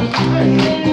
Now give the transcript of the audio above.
Amen.